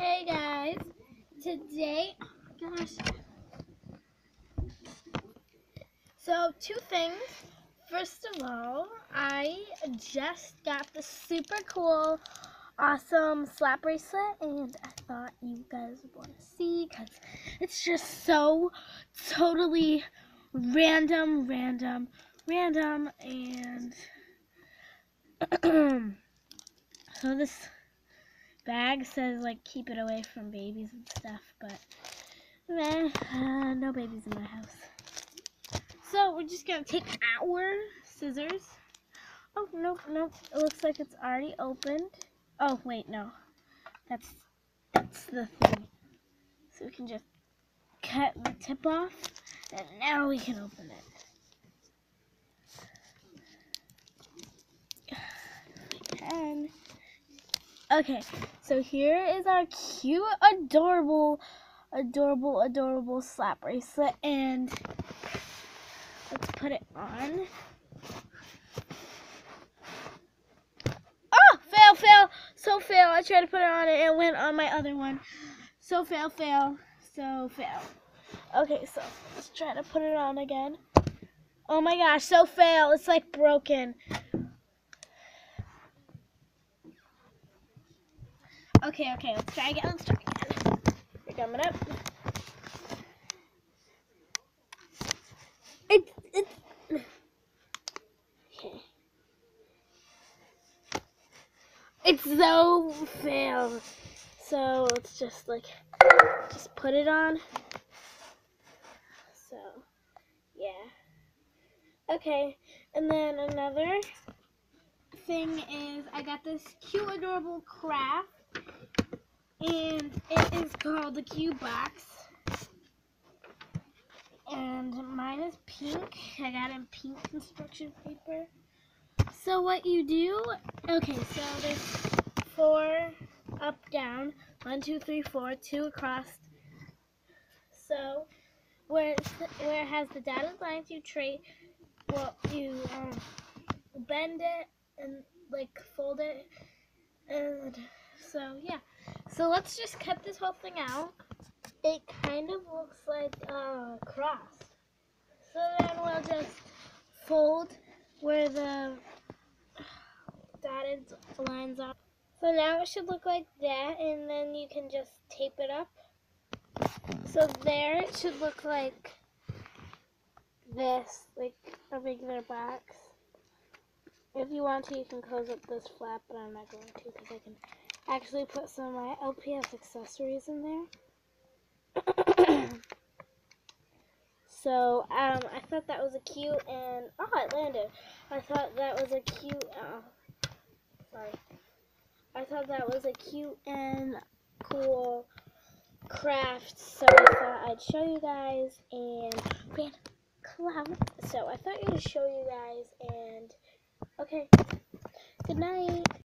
Hey guys, today, gosh. So, two things. First of all, I just got the super cool, awesome slap bracelet, and I thought you guys would want to see because it's just so totally random, random, random, and so this bag says like keep it away from babies and stuff, but eh, uh, no babies in my house. So we're just gonna take our scissors. Oh nope, nope. It looks like it's already opened. Oh wait, no. That's that's the thing. So we can just cut the tip off, and now we can open it. And okay, so here is our cute, adorable, adorable, adorable slap bracelet, and let's put it on. Oh, fail, fail, so fail. I tried to put it on and it went on my other one. So fail, fail, so fail. Okay, so let's try to put it on again. Oh my gosh, so fail. It's like broken. Okay, okay, let's try again. Let's try again. We're coming up. It's it's okay. It's so failed. So let's just like just put it on. So yeah. Okay, and then another thing is I got this cute adorable craft and it is called the Cube Box. And mine is pink. I got it in pink construction paper. So what you do, okay, so there's four up, down, one, two, three, four, two across. So where where it has the dotted lines, you trade, well, you um, bend it and like fold it, and so yeah. So let's just cut this whole thing out. It kind of looks like a cross. So then we'll just fold where the dotted lines are. So now it should look like that and then you can just tape it up. So there it should look like this, like a regular box. If you want to, you can close up this flap, but I'm not going to because I can actually put some of my LPS accessories in there. so, um, I thought that was a cute and, oh, it landed. I thought that was a cute, uh, sorry. I thought that was a cute and cool craft, so I thought I'd show you guys and cloud. So I thought I'd show you guys and okay. Good night.